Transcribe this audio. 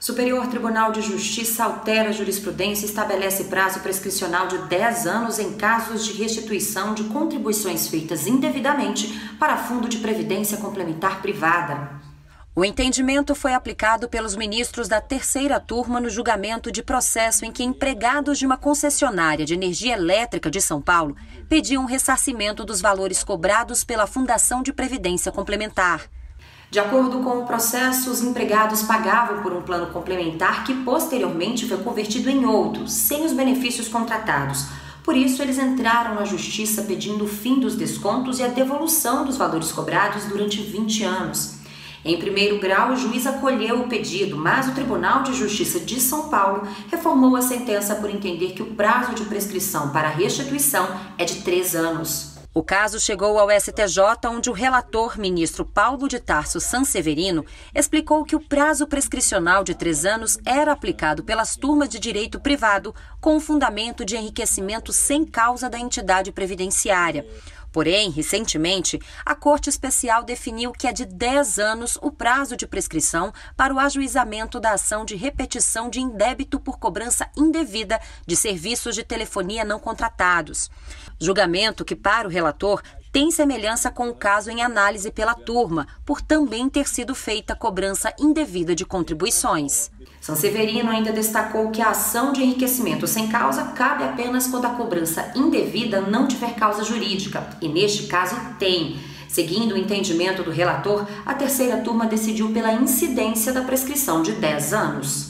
Superior Tribunal de Justiça altera jurisprudência e estabelece prazo prescricional de 10 anos em casos de restituição de contribuições feitas indevidamente para fundo de previdência complementar privada. O entendimento foi aplicado pelos ministros da terceira turma no julgamento de processo em que empregados de uma concessionária de energia elétrica de São Paulo pediam ressarcimento dos valores cobrados pela Fundação de Previdência Complementar. De acordo com o processo, os empregados pagavam por um plano complementar que posteriormente foi convertido em outro, sem os benefícios contratados. Por isso, eles entraram na justiça pedindo o fim dos descontos e a devolução dos valores cobrados durante 20 anos. Em primeiro grau, o juiz acolheu o pedido, mas o Tribunal de Justiça de São Paulo reformou a sentença por entender que o prazo de prescrição para restituição é de três anos. O caso chegou ao STJ, onde o relator, ministro Paulo de Tarso Sanseverino, explicou que o prazo prescricional de três anos era aplicado pelas turmas de direito privado com o fundamento de enriquecimento sem causa da entidade previdenciária. Porém, recentemente, a Corte Especial definiu que é de 10 anos o prazo de prescrição para o ajuizamento da ação de repetição de indébito por cobrança indevida de serviços de telefonia não contratados. Julgamento que, para o relator, tem semelhança com o caso em análise pela turma, por também ter sido feita cobrança indevida de contribuições. Sanseverino ainda destacou que a ação de enriquecimento sem causa cabe apenas quando a cobrança indevida não tiver causa jurídica, e neste caso tem. Seguindo o entendimento do relator, a terceira turma decidiu pela incidência da prescrição de 10 anos.